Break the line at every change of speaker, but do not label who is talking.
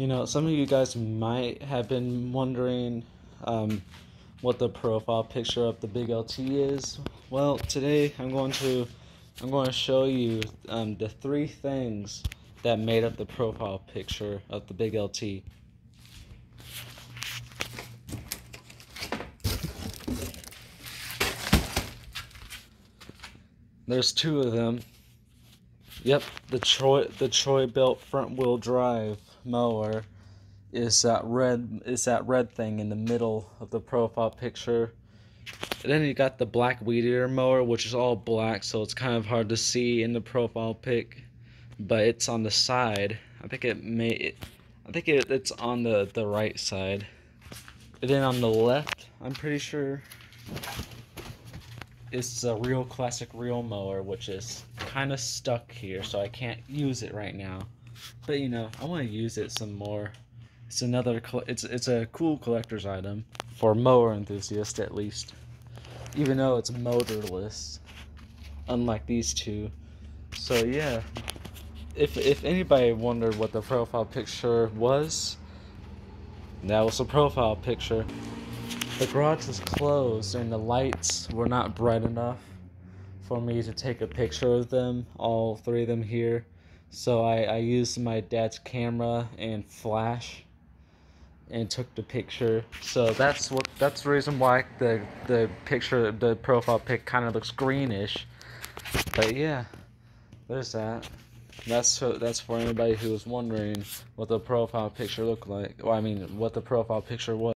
You know, some of you guys might have been wondering um, what the profile picture of the big LT is. Well, today I'm going to I'm going to show you um, the three things that made up the profile picture of the big LT. There's two of them. Yep, the Troy the Troy-Bilt front wheel drive mower is that red is that red thing in the middle of the profile picture. And then you got the black weed eater mower, which is all black, so it's kind of hard to see in the profile pic, but it's on the side. I think it may, it, I think it, it's on the the right side. And then on the left, I'm pretty sure it's a real classic reel mower, which is kind of stuck here, so I can't use it right now. But you know, I want to use it some more. It's another, it's it's a cool collector's item for mower enthusiasts at least, even though it's motorless, unlike these two. So yeah, if if anybody wondered what the profile picture was, that was a profile picture. The garage was closed and the lights were not bright enough for me to take a picture of them, all three of them here. So I, I used my dad's camera and flash and took the picture. So that's what that's the reason why the the picture the profile pic kind of looks greenish. But yeah, there's that. That's so, that's for anybody who was wondering what the profile picture looked like. Well, I mean, what the profile picture was.